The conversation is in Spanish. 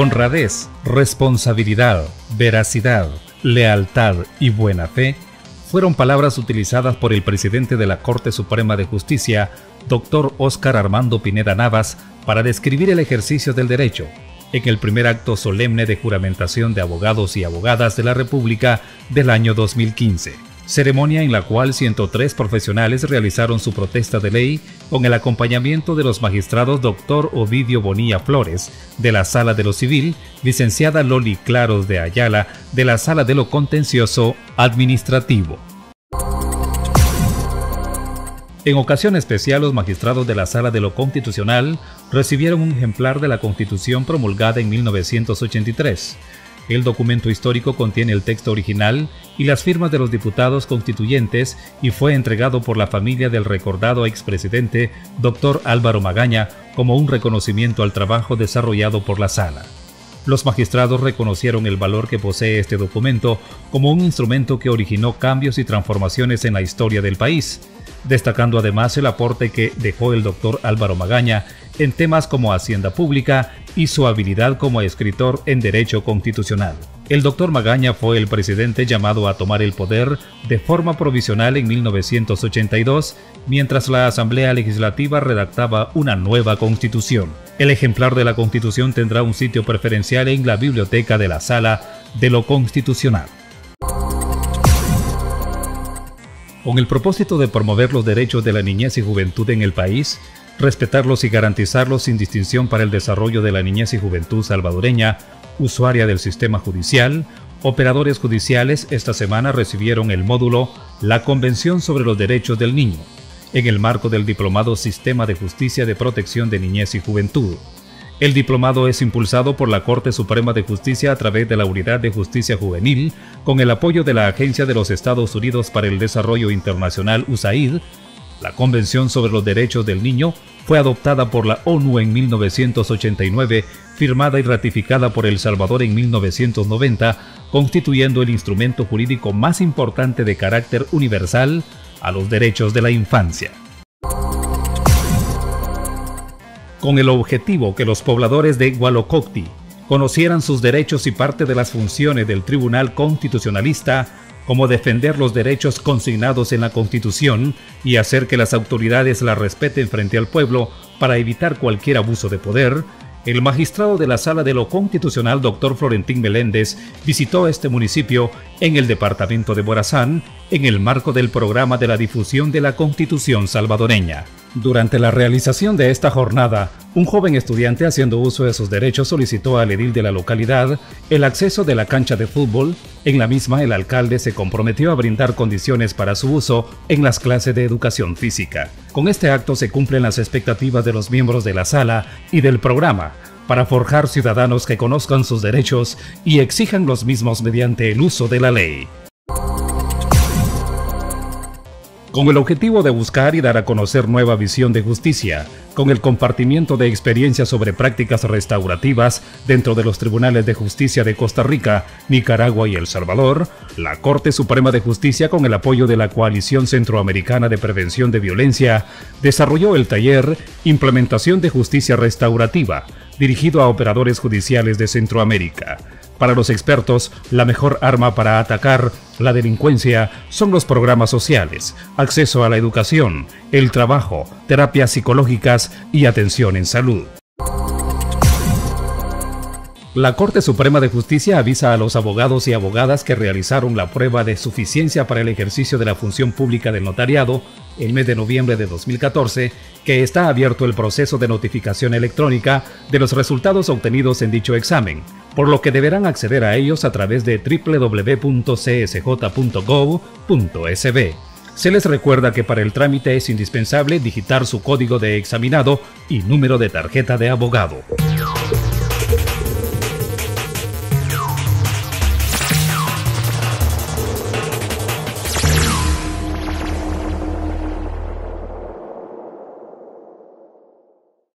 Honradez, responsabilidad, veracidad, lealtad y buena fe fueron palabras utilizadas por el presidente de la Corte Suprema de Justicia, doctor Óscar Armando Pineda Navas, para describir el ejercicio del derecho, en el primer acto solemne de juramentación de abogados y abogadas de la República del año 2015. Ceremonia en la cual 103 profesionales realizaron su protesta de ley con el acompañamiento de los magistrados Dr. Ovidio Bonilla Flores, de la Sala de lo Civil, licenciada Loli Claros de Ayala, de la Sala de lo Contencioso Administrativo. En ocasión especial, los magistrados de la Sala de lo Constitucional recibieron un ejemplar de la Constitución promulgada en 1983. El documento histórico contiene el texto original y las firmas de los diputados constituyentes y fue entregado por la familia del recordado expresidente Dr. Álvaro Magaña como un reconocimiento al trabajo desarrollado por la sala. Los magistrados reconocieron el valor que posee este documento como un instrumento que originó cambios y transformaciones en la historia del país, destacando además el aporte que dejó el doctor Álvaro Magaña en temas como Hacienda Pública y su habilidad como escritor en Derecho Constitucional. El doctor Magaña fue el presidente llamado a tomar el poder de forma provisional en 1982, mientras la Asamblea Legislativa redactaba una nueva constitución. El ejemplar de la constitución tendrá un sitio preferencial en la biblioteca de la Sala de lo Constitucional. Con el propósito de promover los derechos de la niñez y juventud en el país, respetarlos y garantizarlos sin distinción para el desarrollo de la niñez y juventud salvadoreña, usuaria del sistema judicial, operadores judiciales esta semana recibieron el módulo La Convención sobre los Derechos del Niño, en el marco del Diplomado Sistema de Justicia de Protección de Niñez y Juventud. El diplomado es impulsado por la Corte Suprema de Justicia a través de la Unidad de Justicia Juvenil, con el apoyo de la Agencia de los Estados Unidos para el Desarrollo Internacional USAID. La Convención sobre los Derechos del Niño fue adoptada por la ONU en 1989, firmada y ratificada por El Salvador en 1990, constituyendo el instrumento jurídico más importante de carácter universal a los derechos de la infancia. Con el objetivo que los pobladores de Gualococti conocieran sus derechos y parte de las funciones del Tribunal Constitucionalista, como defender los derechos consignados en la Constitución y hacer que las autoridades la respeten frente al pueblo para evitar cualquier abuso de poder, el magistrado de la Sala de lo Constitucional, doctor Florentín Meléndez, visitó este municipio en el departamento de Borazán en el marco del programa de la difusión de la Constitución salvadoreña. Durante la realización de esta jornada, un joven estudiante haciendo uso de sus derechos solicitó al edil de la localidad el acceso de la cancha de fútbol. En la misma, el alcalde se comprometió a brindar condiciones para su uso en las clases de educación física. Con este acto se cumplen las expectativas de los miembros de la sala y del programa para forjar ciudadanos que conozcan sus derechos y exijan los mismos mediante el uso de la ley. Con el objetivo de buscar y dar a conocer nueva visión de justicia, con el compartimiento de experiencias sobre prácticas restaurativas dentro de los tribunales de justicia de Costa Rica, Nicaragua y El Salvador, la Corte Suprema de Justicia, con el apoyo de la Coalición Centroamericana de Prevención de Violencia, desarrolló el taller Implementación de Justicia Restaurativa, dirigido a operadores judiciales de Centroamérica. Para los expertos, la mejor arma para atacar la delincuencia son los programas sociales, acceso a la educación, el trabajo, terapias psicológicas y atención en salud. La Corte Suprema de Justicia avisa a los abogados y abogadas que realizaron la prueba de suficiencia para el ejercicio de la función pública del notariado el mes de noviembre de 2014 que está abierto el proceso de notificación electrónica de los resultados obtenidos en dicho examen, por lo que deberán acceder a ellos a través de www.csj.gov.sb. Se les recuerda que para el trámite es indispensable digitar su código de examinado y número de tarjeta de abogado.